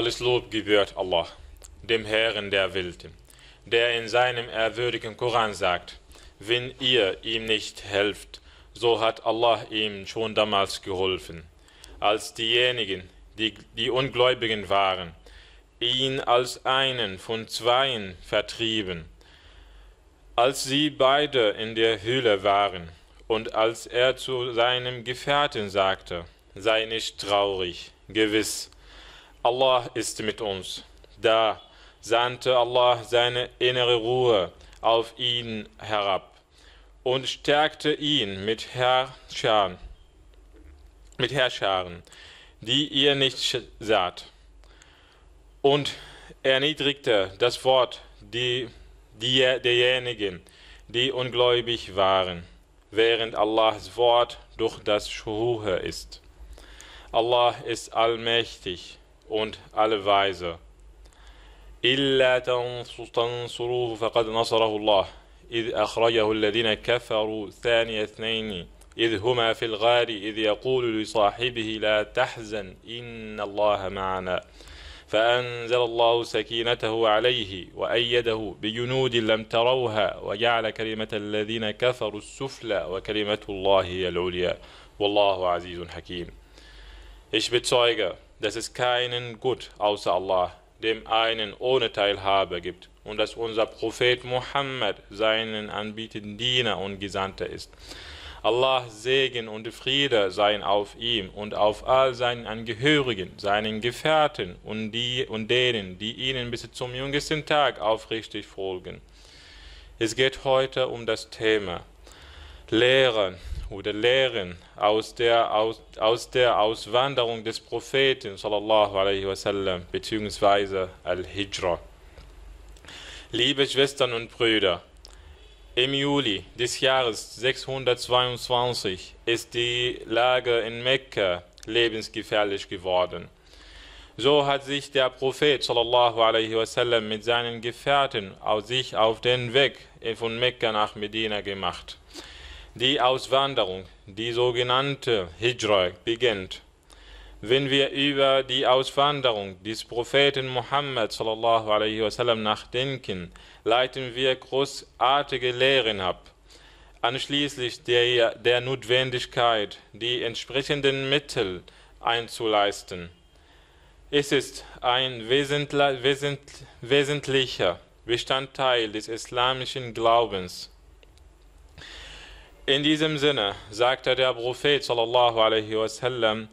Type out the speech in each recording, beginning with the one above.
Alles Lob gebührt Allah, dem Herrn der Welten, der in seinem ehrwürdigen Koran sagt, wenn ihr ihm nicht helft, so hat Allah ihm schon damals geholfen, als diejenigen, die, die Ungläubigen waren, ihn als einen von zweien vertrieben, als sie beide in der Höhle waren und als er zu seinem Gefährten sagte, sei nicht traurig, gewiss, Allah ist mit uns. Da sandte Allah seine innere Ruhe auf ihn herab und stärkte ihn mit Herrscharen, mit Herrscharen, die ihr nicht saht, und erniedrigte das Wort die, die, derjenigen, die ungläubig waren, während Allahs Wort durch das Schuhe ist. Allah ist allmächtig und allweise. إلا تنصروه فقد نصره الله. إذ أخرجه الذين كفروا ثاني اثنين. إذ هما في الغار. إذ يقول لصاحبه لا تحزن إن الله معنا. فأنزل الله سكينته عليه وأيده بجنود لم تروها وجعل كلمة الذين كفروا السفلى وكلمة الله هي العليا. والله عزيز حكيم. Ich bezeuge, dass es keinen Gott außer Allah, dem einen ohne Teilhabe gibt und dass unser Prophet Muhammad seinen anbietenden Diener und Gesandter ist. Allah Segen und Friede seien auf ihm und auf all seinen Angehörigen, seinen Gefährten und, die, und denen, die ihnen bis zum jüngsten Tag aufrichtig folgen. Es geht heute um das Thema Lehren oder Lehren aus der, aus, aus der Auswanderung des Propheten sallallahu alaihi wasallam beziehungsweise Al-Hijra. Liebe Schwestern und Brüder, im Juli des Jahres 622 ist die Lage in Mekka lebensgefährlich geworden. So hat sich der Prophet sallallahu alaihi wasallam mit seinen Gefährten auf sich auf den Weg von Mekka nach Medina gemacht. Die Auswanderung, die sogenannte Hijra, beginnt. Wenn wir über die Auswanderung des Propheten alaihi wasallam nachdenken, leiten wir großartige Lehren ab, anschließend der, der Notwendigkeit, die entsprechenden Mittel einzuleisten. Es ist ein wesentlicher Bestandteil des islamischen Glaubens. In diesem Sinne sagte der Prophet sallallahu alaihi wasallam,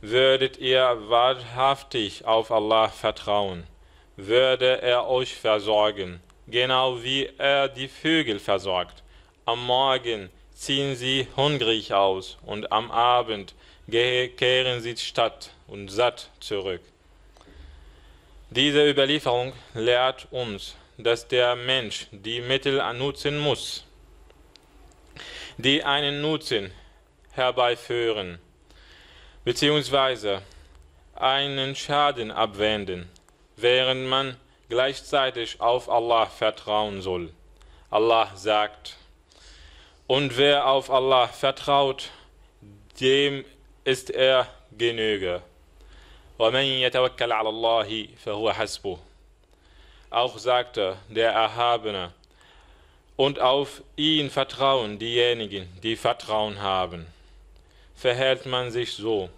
würdet ihr wahrhaftig auf Allah vertrauen, würde er euch versorgen, genau wie er die Vögel versorgt. Am Morgen ziehen sie hungrig aus und am Abend kehren sie statt und satt zurück. Diese Überlieferung lehrt uns, dass der Mensch die Mittel nutzen muss, die einen Nutzen herbeiführen beziehungsweise einen Schaden abwenden, während man gleichzeitig auf Allah vertrauen soll. Allah sagt, und wer auf Allah vertraut, dem ist er Genüge. Auch sagte der Erhabene, und auf ihn vertrauen diejenigen, die Vertrauen haben. Verhält man sich so,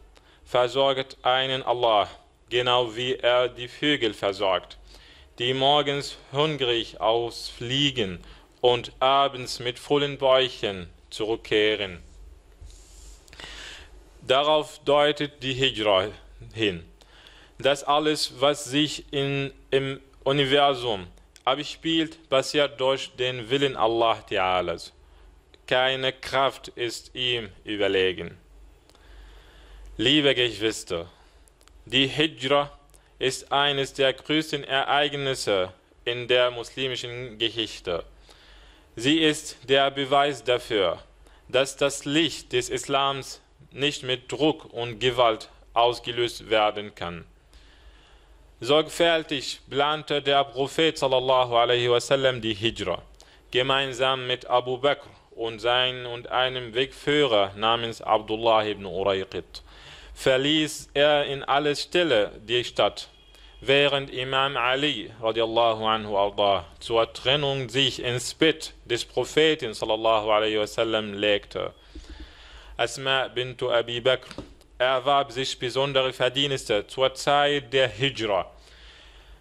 versorgt einen Allah, genau wie er die Vögel versorgt, die morgens hungrig ausfliegen und abends mit vollen Bäuchen zurückkehren. Darauf deutet die Hijra hin, dass alles, was sich in, im Universum abspielt, passiert durch den Willen Allah Ta'alas. Keine Kraft ist ihm überlegen. Liebe Geschwister, die Hijra ist eines der größten Ereignisse in der muslimischen Geschichte. Sie ist der Beweis dafür, dass das Licht des Islams nicht mit Druck und Gewalt ausgelöst werden kann. Sorgfältig plante der Prophet sallallahu alaihi wasallam die Hijra gemeinsam mit Abu Bakr und sein und einem Wegführer namens Abdullah ibn Urayqit verließ er in aller Stille die Stadt, während Imam Ali radiallahu anhu arda, zur Trennung sich ins Bett des Propheten sallallahu alaihi wasallam legte. Asma bint Abi Bakr erwarb sich besondere Verdienste zur Zeit der Hijra,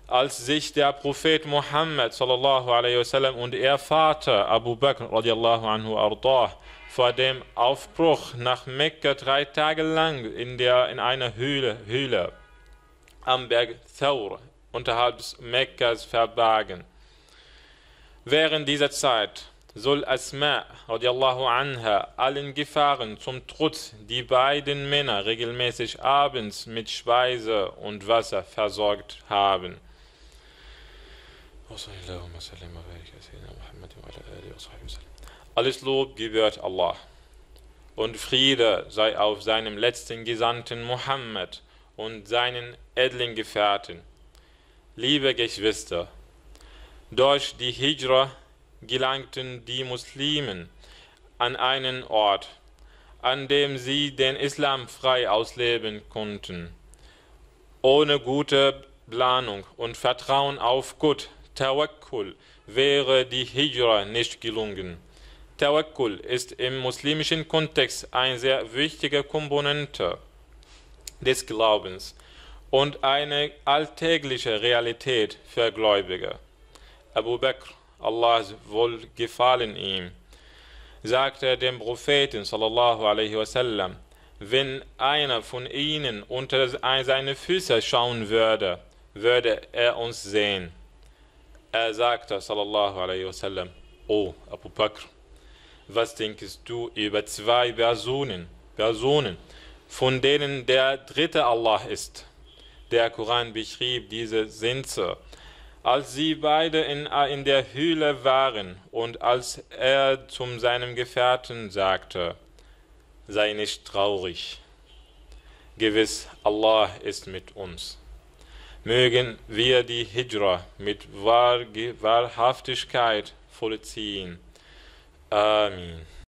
als sich der Prophet Muhammad wasallam und ihr Vater Abu Bakr anhu arda, vor dem Aufbruch nach Mekka drei Tage lang in, der, in einer Höhle, Höhle am Berg Thawr unterhalb Mekkas verbargen. Während dieser Zeit soll Asma radiallahu anha allen Gefahren zum Trotz die beiden Männer regelmäßig abends mit Speise und Wasser versorgt haben. Alles Lob gebührt Allah und Friede sei auf seinem letzten Gesandten Muhammad und seinen edlen Gefährten. Liebe Geschwister, durch die Hijra gelangten die Muslimen an einen Ort, an dem sie den Islam frei ausleben konnten. Ohne gute Planung und Vertrauen auf Gott, Tawakkul, wäre die Hijra nicht gelungen. Tawakkul ist im muslimischen Kontext eine sehr wichtige Komponente des Glaubens und eine alltägliche Realität für Gläubige. Abu Bakr, Allahs Wohlgefallen ihm, sagte dem Propheten sallallahu alaihi wasallam, wenn einer von ihnen unter seine Füße schauen würde, würde er uns sehen. Er sagte sallallahu alaihi wasallam, O Abu Bakr, was denkst du über zwei Personen, Personen, von denen der dritte Allah ist. Der Koran beschrieb diese Sense, als sie beide in, in der Höhle waren und als er zu seinem Gefährten sagte, sei nicht traurig, gewiss Allah ist mit uns. Mögen wir die Hijra mit Wahr Wahrhaftigkeit vollziehen. Amin.